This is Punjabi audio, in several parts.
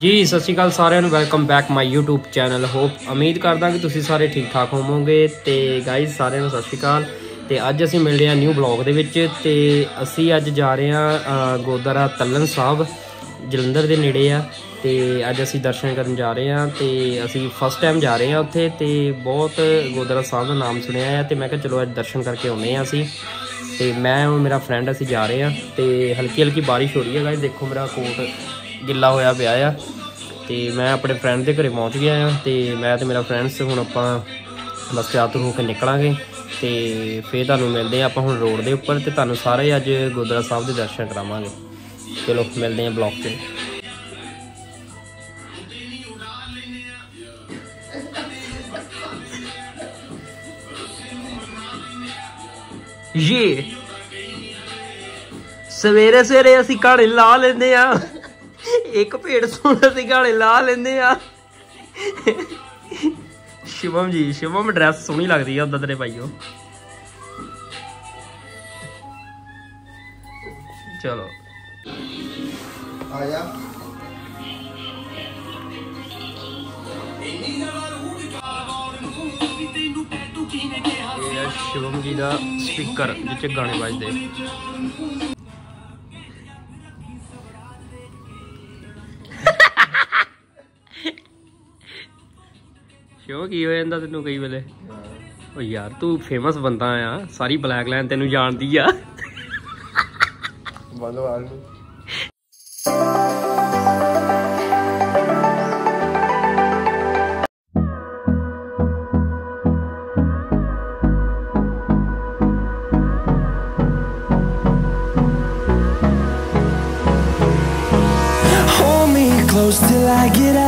ਜੀ, ਸਤਿ ਸ਼੍ਰੀ ਅਕਾਲ ਸਾਰਿਆਂ ਨੂੰ। Welcome back my YouTube channel hope ਉਮੀਦ ਕਰਦਾ ਕਿ ਤੁਸੀਂ ਸਾਰੇ ਠੀਕ ਠਾਕ ਹੋਵੋਗੇ। ਤੇ ਗਾਇਜ਼ ਸਾਰਿਆਂ ਨੂੰ ਸਤਿ ਸ਼੍ਰੀ ਅਕਾਲ। ਤੇ ਅੱਜ ਅਸੀਂ ਮਿਲਦੇ ਹਾਂ ਨਿਊ ਬਲੌਗ ਦੇ ਵਿੱਚ। ਤੇ ਅਸੀਂ ਅੱਜ ਜਾ ਰਹੇ ਹਾਂ ਗੋਦਰਾ ਤੱਲਨ ਸਾਹਿਬ, ਜਲੰਧਰ ਦੇ ਨੇੜੇ ਆ। ਤੇ ਅੱਜ ਅਸੀਂ ਦਰਸ਼ਨ ਕਰਨ ਜਾ ਰਹੇ ਹਾਂ ਤੇ ਅਸੀਂ ਫਸਟ ਟਾਈਮ ਜਾ ਰਹੇ ਹਾਂ ਉੱਥੇ। ਤੇ ਬਹੁਤ ਗੋਦਰਾ ਸਾਹਿਬ ਦਾ ਨਾਮ ਸੁਣਿਆ ਆ ਤੇ ਮੈਂ ਕਿਹਾ ਚਲੋ ਅੱਜ ਦਰਸ਼ਨ ਕਰਕੇ ਆਉਂਦੇ ਆ ਅਸੀਂ। ਤੇ ਮੈਂ ਉਹ ਮੇਰਾ ਫਰੈਂਡ ਅਸੀਂ ਜਾ ਰਹੇ ਹਾਂ। ਤੇ ਹਲਕੀ ਹਲਕੀ ਬਾਰਿਸ਼ ਹੋ ਰਹੀ ਹੈ ਗਾਇਜ਼ ਦੇਖੋ ਮੇਰਾ ਕੋਟ ਗਿੱਲਾ ਹੋਇਆ ਪਿਆ ਆ। ਤੇ ਮੈਂ ਆਪਣੇ ਫਰੈਂਡ ਦੇ ਘਰੇ ਪਹੁੰਚ ਗਿਆ ਆ ਤੇ ਮੈਂ ਤੇ ਮੇਰਾ ਫਰੈਂਡਸ ਹੁਣ ਆਪਾਂ ਬਸ ਤਿਆਰ ਹੋ ਕੇ ਨਿਕਲਾਂਗੇ। ਤੇ ਫੇਰ ਤੁਹਾਨੂੰ ਮਿਲਦੇ ਆ ਆਪਾਂ ਹੁਣ ਰੋਡ ਦੇ ਉੱਪਰ ਤੇ ਤੁਹਾਨੂੰ ਸਾਰੇ ਅੱਜ ਗੁਰਦੁਆਰਾ ਸਾਹਿਬ ਦੇ ਦਰਸ਼ਨ ਕਰਾਵਾਂਗੇ। ਚਲੋ, ਮਿਲਦੇ ਆ ਬਲੌਗ 'ਤੇ। ਜੀ। ਸਵੇਰੇ ਸਵੇਰੇ ਅਸੀਂ ਘਾੜੇ ਲਾ ਲੈਂਦੇ ਆ। ਇੱਕ ਭੇਡ ਸੁਣ ਅਸੀਂ ਘਾੜੇ ਲਾ ਲੈਂਦੇ ਆ। ਸ਼ਿਵਮ ਜੀ ਸ਼ਿਵਮ ਡਰੈਸ ਸੋਹਣੀ ਲੱਗਦੀ ਆ ਉਦਾਂ ਤੇਰੇ ਭਾਈਓ। ਚਲੋ। ਆ ਜਾ ਇਹ ਆ ਸ਼ਿਵਮ ਜੀ ਦਾ ਸਪੀਕਰ ਜਿੱਚ ਗਾਣੇ ਵੱਜਦੇ। ਕੀ ਹੋ ਜਾਂਦਾ ਤੈਨੂੰ ਕਈ ਵੇਲੇ? ਓ ਯਾਰ ਤੂੰ ਫੇਮਸ ਬੰਦਾ ਆ ਸਾਰੀ ਬਲੈਕ ਲਾਈਨ ਤੈਨੂੰ ਜਾਣਦੀ ਆ। Hold me close till I get up.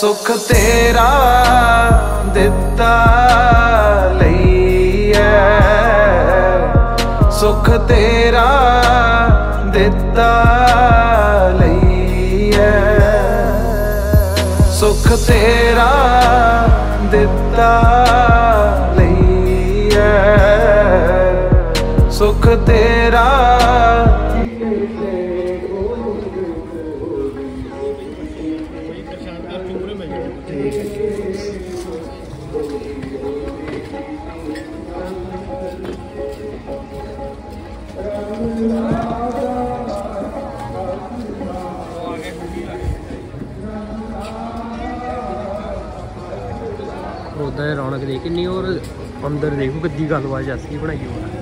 ਸੁਖ ਤੇਰਾ ਦਿੱਤਾ ਲਈਏ ਸੁਖ ਤੇਰਾ ਦਿੱਤਾ ਲਈਏ ਸੁਖ ਤੇਰਾ ਦਿੱਤਾ ਲਈਏ ਸੁਖ ਤੇਰਾ ਉਦਾਂ ਰੌਣਕ ਦੇ ਕਿੰਨੀ ਔਰ ਅੰਦਰ ਦੇਖੋ ਕਿੱਦੀ ਗੱਲਬਾਤ ਜੈਸੀ ਬਣਾਈ ਹੋਈ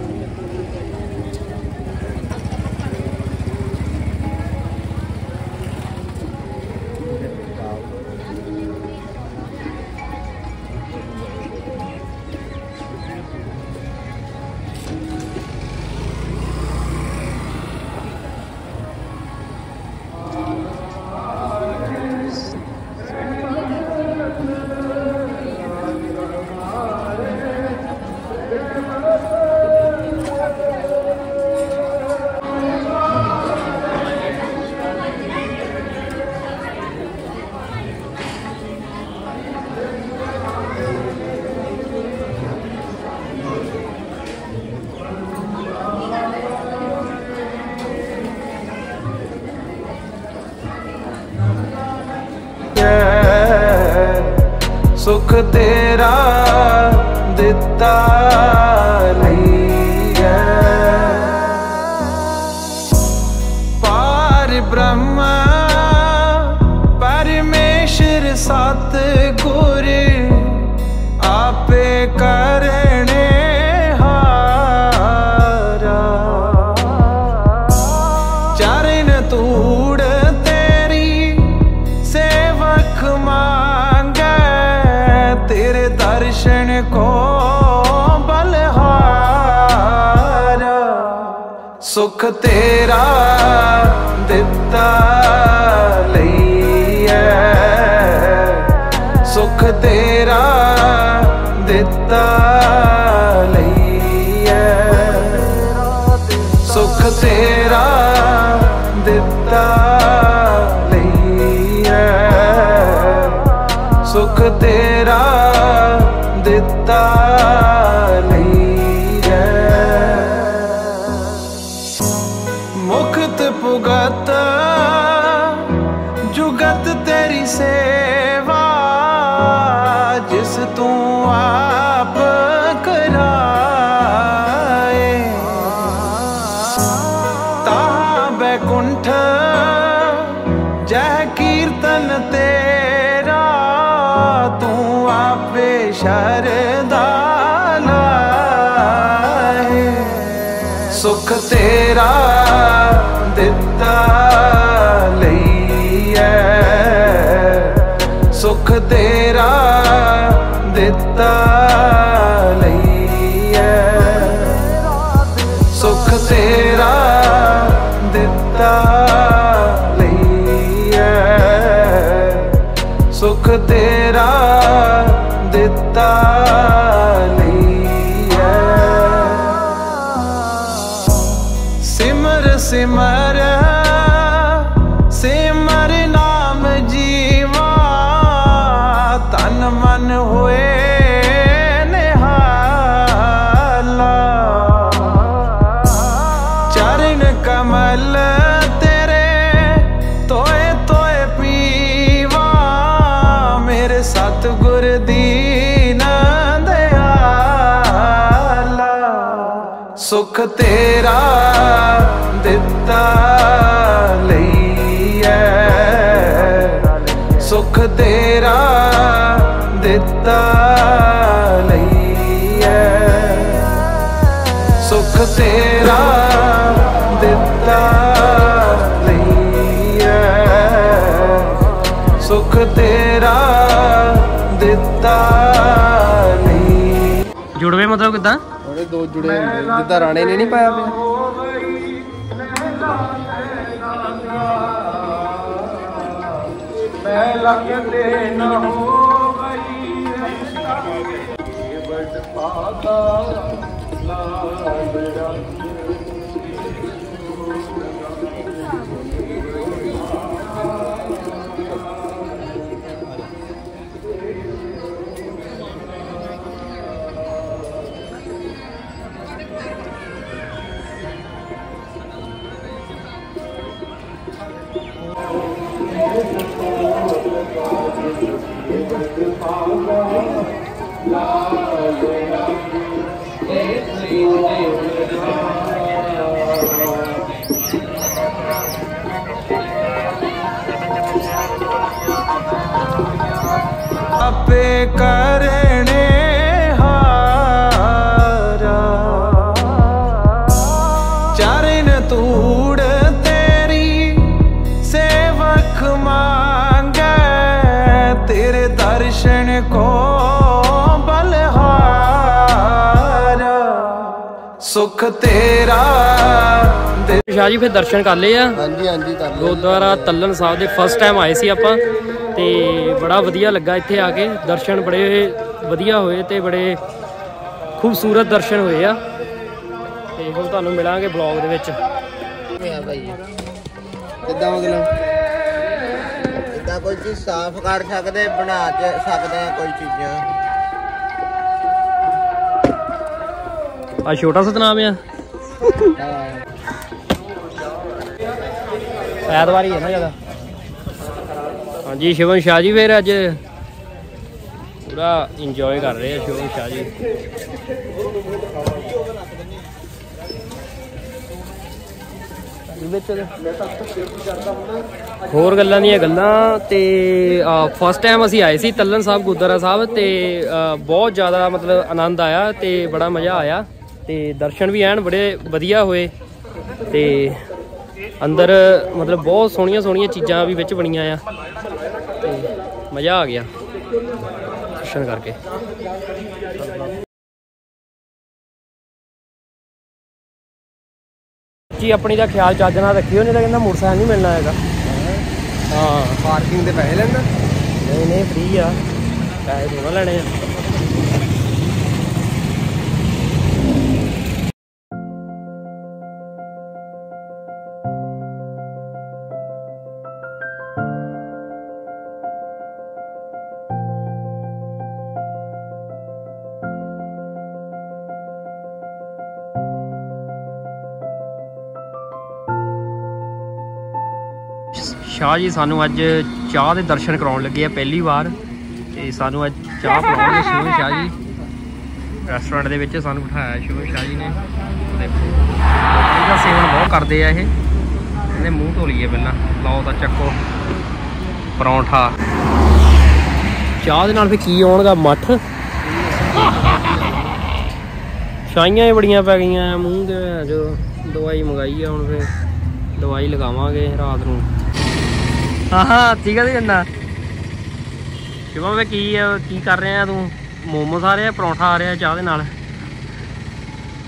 ਤੇਰਾ ਦਿੱਤਾ। ਤੇਰਾ ਦਿੱਤਾ ਲਈਐ ਸੁਖ ਤੇਰਾ ਦਿੱਤਾ ਲਈਐ ਸੁਖ ਤੇਰਾ ਦਿੱਤਾ ਲਈਐ ਸੁਖ ਤੇਰਾ ਦਿੱਤਾ ਸ਼ਰਦਾ ਲਾਏ ਸੁਖ ਤੇਰਾ ਦਿੱਤਾ ਲਈਐ ਸੁਖ ਤੇਰਾ ਦਿੱਤਾ ਲਈਐ ਸੁਖ ਤੇਰਾ ਦਿੱਤਾ ਲਈਐ ਸੁਖ ਤੇਰਾ ਦਿੱਤਾ ਲਈਐ ਸਿਮਰ ਸਿਮਰ ਸਿਮਰ ਸੁਖ ਤੇਰਾ ਦਿੱਤਾ ਲਈਐ ਸੁਖ ਤੇਰਾ ਦਿੱਤਾ ਲਈਐ ਸੁਖ ਤੇਰਾ ਦਿੱਤਾ ਲਈਐ ਸੁਖ ਤੇਰਾ ਦਿੱਤਾ ਲਈ। ਜੁੜਵੇ ਮਤਲਬ ਕਿਦਾਂ? ਉਹਦੇ ਦੋ ਜੁੜੇ ਹੁੰਦੇ ਜਿੱਦਾਂ ਰਾਣੇ ਨੇ ਨਹੀਂ ਪਾਇਆ ਪਿਆ। ਮੈਂ ਲੱਗਦੇ ਨਾ ਹੋ ਗਈ। ਵੱਡ ਪਾਦਾ ਲਾਡੜਾ ਆਪੇ ਕਰਨੇ ਹਾਰਾ ਸੁਖ ਤੇਰਾ ਸ਼ਾਹ ਜੀ ਫਿਰ ਦਰਸ਼ਨ ਕਰ ਲਏ ਆ। ਹਾਂਜੀ ਹਾਂਜੀ ਕਰ ਲਓ ਗੁਰਦੁਆਰਾ ਤੱਲਣ ਸਾਹਿਬ ਦੇ ਫਸਟ ਟਾਈਮ ਆਏ ਸੀ ਆਪਾਂ ਤੇ ਬੜਾ ਵਧੀਆ ਲੱਗਾ ਇੱਥੇ ਆ ਕੇ। ਦਰਸ਼ਨ ਬੜੇ ਵਧੀਆ ਹੋਏ ਤੇ ਬੜੇ ਖੂਬਸੂਰਤ ਦਰਸ਼ਨ ਹੋਏ ਆ। ਤੇ ਹੁਣ ਤੁਹਾਨੂੰ ਮਿਲਾਂਗੇ ਬਲੌਗ ਦੇ ਵਿੱਚ। ਹੋਇਆ ਭਾਈ ਕਿੱਦਾਂ ਮਤਲਬ ਇਦਾਂ ਕੋਈ ਚੀਜ਼ ਸਾਫ਼ ਕਰ ਸਕਦੇ ਬਣਾ ਸਕਦੇ ਆ ਕੋਈ ਚੀਜ਼ਾਂ। ਆ ਛੋਟਾ ਸਤਨਾਮ ਆ। ਐਤਵਾਰੀ ਹੈ ਨਾ ਜ਼ਿਆਦਾ। ਹਾਂਜੀ ਸ਼ਿਵਨ ਸ਼ਾਹ ਜੀ ਫੇਰ ਅੱਜ ਪੂਰਾ ਇੰਜੋਏ ਕਰ ਰਹੇ ਆ ਸ਼ੋਰ ਸ਼ਾਹ ਜੀ। ਹੋਰ ਗੱਲਾਂ ਦੀਆਂ ਗੱਲਾਂ ਤੇ ਫਸਟ ਟਾਈਮ ਅਸੀਂ ਆਏ ਸੀ ਤੱਲਨ ਸਾਹਿਬ, ਗੁਰਦੁਆਰਾ ਸਾਹਿਬ ਤੇ ਬਹੁਤ ਜ਼ਿਆਦਾ ਮਤਲਬ ਆਨੰਦ ਆਇਆ ਤੇ ਬੜਾ ਮਜ਼ਾ ਆਇਆ। ਤੇ ਦਰਸ਼ਨ ਵੀ ਐਨ ਬੜੇ ਵਧੀਆ ਹੋਏ ਤੇ ਅੰਦਰ ਮਤਲਬ ਬਹੁਤ ਸੋਹਣੀਆਂ ਸੋਹਣੀਆਂ ਚੀਜ਼ਾਂ ਵੀ ਵਿੱਚ ਬਣੀਆਂ ਆ ਤੇ ਮਜ਼ਾ ਆ ਗਿਆ ਦਰਸ਼ਨ ਕਰਕੇ। ਜੀ ਆਪਣੀ ਦਾ ਖਿਆਲ ਚੱਜ ਨਾਲ ਰੱਖਿਓ ਨਹੀਂ ਤਾਂ ਕਹਿੰਦਾ ਮੋਟਰਸਾਈਕਲ ਨਹੀਂ ਮਿਲਣਾ ਹੈਗਾ। ਹਾਂ। ਪਾਰਕਿੰਗ ਦੇ ਪੈਸੇ ਲੈਣਾ ਨਹੀਂ ਨਹੀਂ ਫ੍ਰੀ ਆ। ਪੈਸੇ ਦੋਨਾਂ ਲੈਣੇ ਆ। ਸ਼ਾਹ ਜੀ, ਸਾਨੂੰ ਅੱਜ ਚਾਹ ਦੇ ਦਰਸ਼ਨ ਕਰਾਉਣ ਲੱਗੇ ਆ ਪਹਿਲੀ ਵਾਰ ਤੇ ਸਾਨੂੰ ਅੱਜ ਚਾਹ ਪਿਲਾਉਣਗੇ ਸ਼ਿਵ ਸ਼ਾਹ ਜੀ। ਰੈਸਟੋਰੈਂਟ ਦੇ ਵਿੱਚ ਸਾਨੂੰ ਬਿਠਾਇਆ ਸ਼ਿਵ ਸ਼ਾਹ ਜੀ ਨੇ। ਇਹਦਾ ਸੇਵਨ ਬਹੁਤ ਕਰਦੇ ਆ ਇਹ। ਇਹਦੇ ਮੂੰਹ ਧੋ ਲਈਏ ਪਹਿਲਾਂ। ਲਓ ਤਾਂ ਚੱਕੋ। ਪਰੌਂਠਾ। ਚਾਹ ਦੇ ਨਾਲ ਫੇ ਕੀ ਆਉਣਗਾ? ਮੱਠ? ਛਾਈਆਂ ਹੀ ਬੜੀਆਂ ਪੈ ਗਈਆਂ। ਮੂੰਹ ਦੇ ਜੋ ਦਵਾਈ ਮੰਗਾਈ ਆ, ਹੁਣ ਫੇ ਦਵਾਈ ਲਗਾਵਾਂਗੇ ਰਾਤ ਨੂੰ। ਹਾਂ ਹਾਂ ਠੀਕ ਆ ਤੇ ਜੰਨਾ ਸ਼ਿਵਮ ਵੇ ਕੀ ਆ, ਕੀ ਕਰ ਰਿਹਾ ਤੂੰ? ਮੋਮੋਸ ਆ ਰਿਹਾ ਪਰੌਂਠਾ ਆ ਰਿਹਾ ਚਾਹ ਦੇ ਨਾਲ।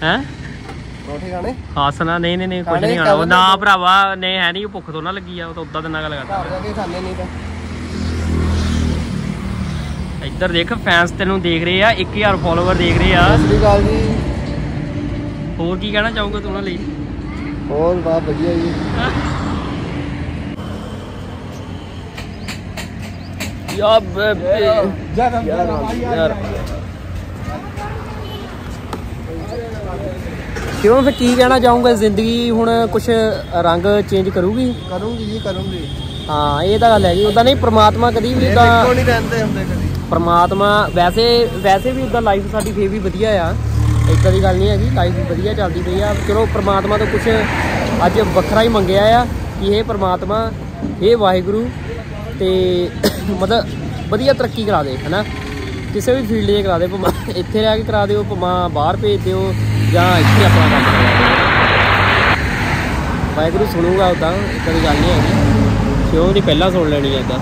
ਹੈ? ਰੋਟੀ ਖਾਣੇ? ਹਾਸਨਾ ਨਹੀਂ ਨਹੀਂ ਨਹੀਂ ਕੁਝ ਨਹੀਂ ਆਣਾ ਨਾ ਭਰਾਵਾ ਨਹੀਂ ਹੈ ਨਹੀਂ ਭੁੱਖ ਤੋਂ ਨਾ ਲੱਗੀ ਆ ਉਹ ਤਾਂ ਉਦਾਂ ਦੇ ਨਾਲ ਗੱਲ ਕਰਦਾ ਘਰ ਜਾ ਕੇ ਖਾਣੇ ਨਹੀਂ ਤਾਂ। ਇੱਧਰ ਦੇਖ ਫੈਨਸ ਤੈਨੂੰ ਦੇਖ ਰਹੇ ਆ 1000 ਫਾਲੋਅਰ ਦੇਖ ਰਹੇ ਆ। ਸਤਿ ਸ਼੍ਰੀ ਅਕਾਲ ਜੀ। ਹੋਰ ਕੀ ਕਹਿਣਾ ਚਾਹੋਗੇ ਤੂੰ ਉਹਨਾਂ ਲਈ? ਹੋਰ ਬਾਤ ਵਧੀਆ ਜੀ। ਯਾ ਯਾਰ ਕਿਉਂ ਫੇ ਕੀ ਕਹਿਣਾ ਚਾਹੂੰਗਾ? ਜ਼ਿੰਦਗੀ ਹੁਣ ਕੁਝ ਰੰਗ ਚੇਂਜ ਕਰੂਗੀ? ਕਰੂੰਗੀ ਜੀ ਕਰੂੰਗੀ। ਹਾਂ ਇਹ ਤਾਂ ਗੱਲ ਹੈਗੀ। ਉਦਾਂ ਨਹੀਂ ਪ੍ਰਮਾਤਮਾ ਕਦੀ ਵੀ ਇੱਕੋ ਨਹੀਂ ਰਹਿੰਦੇ ਹੁੰਦੇ ਕਦੀ। ਪ੍ਰਮਾਤਮਾ ਵੈਸੇ ਵੈਸੇ ਵੀ ਉਦਾਂ ਲਾਈਫ ਸਾਡੀ ਫੇਰ ਵੀ ਵਧੀਆ ਆ। ਏਦਾਂ ਦੀ ਗੱਲ ਨਹੀਂ ਹੈਗੀ ਲਾਈਫ ਵਧੀਆ ਚੱਲਦੀ ਪਈ ਆ। ਚਲੋ ਪ੍ਰਮਾਤਮਾ ਤੋਂ ਕੁਝ ਅੱਜ ਵੱਖਰਾ ਹੀ ਮੰਗਿਆ ਆ ਕਿ ਇਹ ਪ੍ਰਮਾਤਮਾ ਇਹ ਵਾਹਿਗੁਰੂ ਤੇ ਮਤਲਬ ਵਧੀਆ ਤਰੱਕੀ ਕਰਾ ਦੇ, ਹਨਾ? ਕਿਸੇ ਵੀ ਫੀਲਡ 'ਚ ਕਰਾ ਦੇ ਭਾਵੇਂ ਇੱਥੇ ਰਹਿ ਕੇ ਕਰਾ ਦਿਓ ਭਾਵੇਂ ਬਾਹਰ ਭੇਜ ਦਿਓ, ਜਾਂ ਇੱਥੇ ਆਪਣਾ ਕੰਮ ਕਰਾ ਦਿਓ। ਵਾਹਿਗੁਰੂ ਸੁਣੂਗਾ ਉਦਾਂ ਏਦਾਂ ਦੀ ਗੱਲ ਨਹੀਂ ਹੈਗੀ। ਕਿਉਂ ਦੀ ਪਹਿਲਾਂ ਸੁਣ ਲੈਣੀ ਹੈ ਇਦਾਂ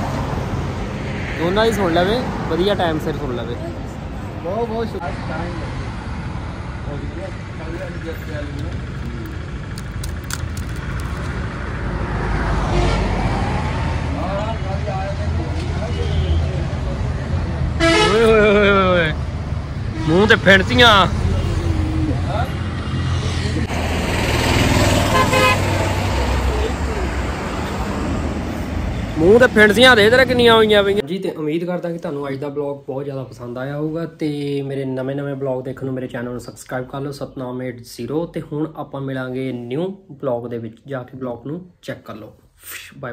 ਦੋਨਾਂ ਦੀ ਸੁਣ ਲਵੇ, ਵਧੀਆ ਟਾਈਮ ਸਿਰ ਸੁਣ ਲਵੇ। ਬਹੁਤ ਬਹੁਤ ਸ਼ੁਕਰੀਆ ਓਏ ਹੋਏ ਹੋਏ ਹੋਏ ਮੂੰਹ ਤੇ ਫਿਣਸੀਆਂ ਮੂੰਹ ਤੇ ਫਿਣਸੀਆਂ ਦੇ ਤੇਰੇ ਕਿੰਨੀਆਂ ਹੋਈਆਂ ਪਈਆਂ? ਜੀ ਤੇ ਉਮੀਦ ਕਰਦਾ ਕਿ ਤੁਹਾਨੂੰ ਅੱਜ ਦਾ ਬਲੌਗ ਬਹੁਤ ਜ਼ਿਆਦਾ ਪਸੰਦ ਆਇਆ ਹੋਊਗਾ ਤੇ ਮੇਰੇ ਨਵੇਂ-ਨਵੇਂ ਬਲੌਗ ਦੇਖਣ ਨੂੰ ਮੇਰੇ ਚੈਨਲ ਨੂੰ ਸਬਸਕ੍ਰਾਈਬ ਕਰ ਲਓ, ਸਤਨਾਮ 80 ਤੇ ਹੁਣ ਆਪਾਂ ਮਿਲਾਂਗੇ ਨਿਊ ਬਲੌਗ ਦੇ ਵਿੱਚ, ਜਾ ਕੇ ਬਲੌਗ ਨੂੰ ਚੈੱਕ ਕਰ ਲਓ। Bye bye